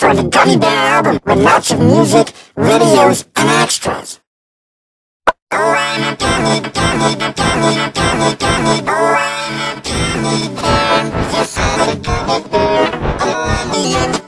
for the Gummy Bear album with lots of music, videos, and extras. Oh, I'm a gummy, gummy, gummy, gummy, gummy. Oh, I'm a gummy bear. A gummy bear. Oh, I'm a